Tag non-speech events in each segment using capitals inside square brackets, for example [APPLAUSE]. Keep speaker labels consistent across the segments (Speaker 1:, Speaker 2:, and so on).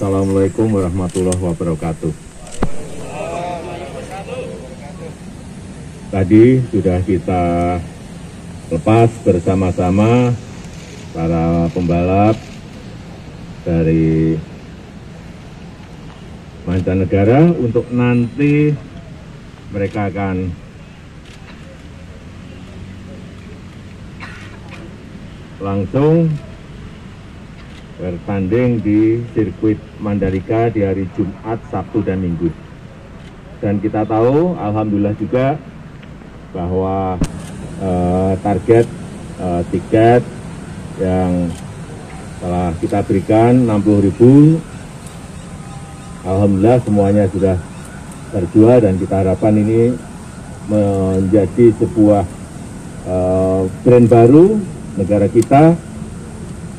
Speaker 1: Assalamualaikum warahmatullahi wabarakatuh. Tadi sudah kita lepas bersama-sama para pembalap dari mancanegara untuk nanti mereka akan langsung bertanding di sirkuit Mandalika di hari Jumat, Sabtu, dan Minggu. Dan kita tahu, Alhamdulillah juga bahwa eh, target eh, tiket yang telah kita berikan 60 ribu, Alhamdulillah semuanya sudah terjual dan kita harapkan ini menjadi sebuah eh, brand baru negara kita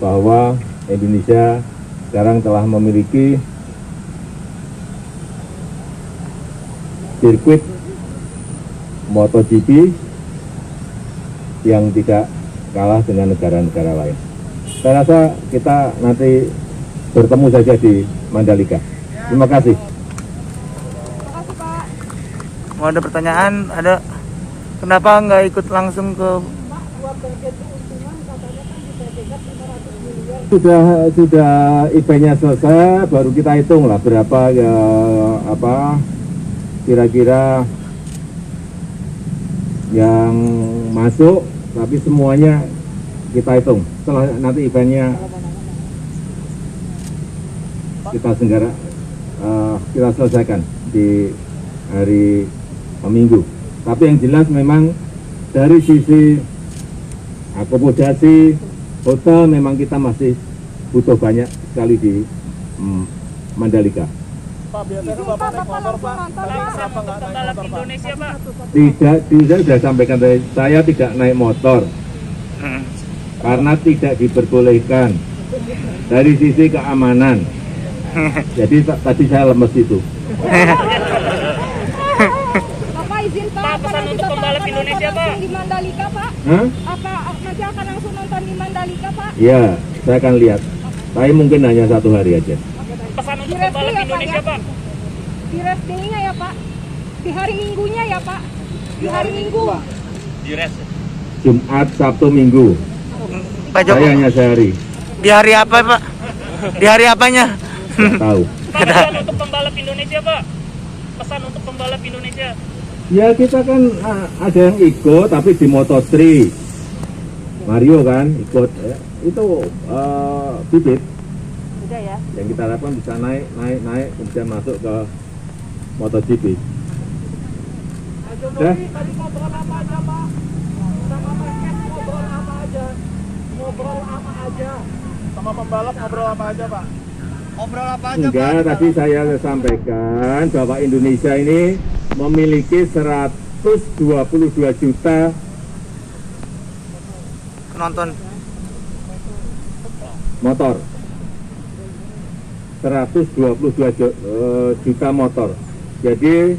Speaker 1: bahwa Indonesia sekarang telah memiliki sirkuit MotoGP yang tidak kalah dengan negara-negara lain. Saya rasa kita nanti bertemu saja di Mandalika. Terima kasih.
Speaker 2: Pak.
Speaker 3: Mau ada pertanyaan? Ada kenapa nggak ikut langsung ke
Speaker 1: Sudah sudah eventnya selesai, baru kita hitung lah berapa ya apa kira-kira yang masuk, tapi semuanya kita hitung. Setelah nanti eventnya kita senggara eh, kita selesaikan di hari Minggu. Tapi yang jelas memang dari sisi akomodasi hotel memang kita masih butuh banyak sekali di mm, Mandalika.
Speaker 4: Pak, biasanya
Speaker 2: Izin
Speaker 4: Bapak
Speaker 2: Pak,
Speaker 4: naik
Speaker 2: Bapak
Speaker 4: motor, Pak.
Speaker 2: langsung nonton
Speaker 4: Kenapa
Speaker 2: Pak.
Speaker 4: nggak naik
Speaker 5: pembalap
Speaker 4: motor, Pak?
Speaker 5: Indonesia pak
Speaker 1: Tidak, tidak saya sudah sampaikan tadi, saya tidak naik motor
Speaker 3: Hmm.
Speaker 1: karena tidak diperbolehkan dari sisi keamanan. Jadi ta- tadi saya lemes itu. [LAUGHS]
Speaker 2: Izin Pak,
Speaker 5: Pak,
Speaker 2: apa
Speaker 5: pesan untuk pembalap Indonesia, Pak.
Speaker 2: di Mandalika Pak?
Speaker 1: Hah?
Speaker 2: Apa nanti akan langsung nonton di Mandalika Pak?
Speaker 1: Ya, saya akan lihat. Tapi mungkin hanya satu hari aja.
Speaker 5: pesan untuk pembalap
Speaker 2: ya, Pak,
Speaker 5: Indonesia
Speaker 2: ya?
Speaker 5: pak
Speaker 2: Di rest day-nya ya Pak? Di hari Minggunya ya Pak? Di hari Minggu.
Speaker 5: di rest
Speaker 1: Jumat, Sabtu, Minggu.
Speaker 3: Pak
Speaker 1: Saya
Speaker 3: Joko?
Speaker 1: hanya sehari.
Speaker 3: Di hari apa Pak? Di hari apanya?
Speaker 1: Nggak tahu.
Speaker 5: pak pesan untuk pembalap Indonesia pak pesan untuk pembalap Indonesia
Speaker 1: Ya kita kan ah, ada yang ikut tapi di Moto3 Mario kan ikut ya. itu eh, bibit
Speaker 2: ya.
Speaker 1: yang kita harapkan bisa naik naik naik kemudian masuk ke MotoGP.
Speaker 4: Pak. Jokowi tadi ngobrol apa aja, Pak? Sama Marquez ngobrol apa aja? Ngobrol apa aja? Sama pembalap ngobrol apa aja, Pak? Ngobrol apa
Speaker 1: Enggak, tadi saya sampaikan bahwa Indonesia ini memiliki 122 juta
Speaker 3: Penonton.
Speaker 1: motor. 122 ju- eh, juta motor. Jadi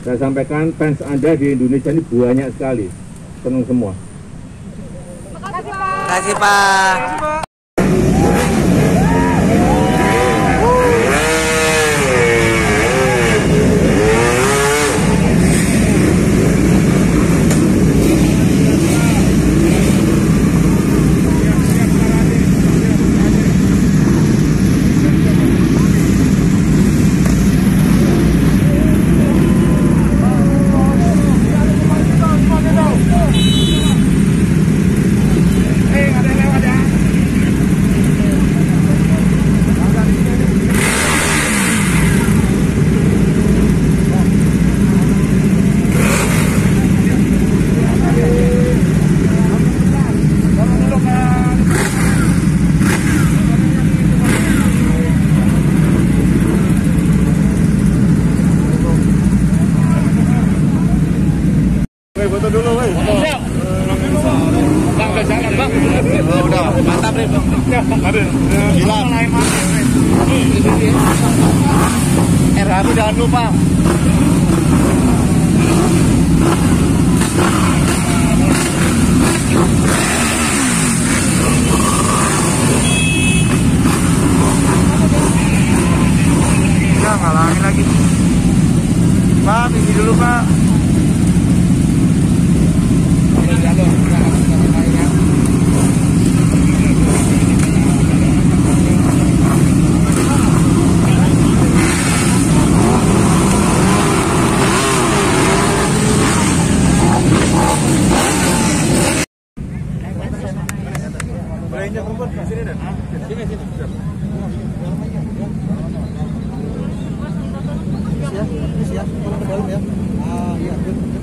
Speaker 1: saya sampaikan fans Anda di Indonesia ini banyak sekali. Senang semua.
Speaker 2: Makasih Pak.
Speaker 3: Terima kasih Pak.
Speaker 4: foto dulu, woi. Bang, jalan, Bang. Oh, udah, mantap nih, Bang. Gila. Jangan lupa. Ya, ngalangin lagi. Pak, ini dulu, Pak. Ranger di sini dan sini sini. Ya, ya, ke dalam ya.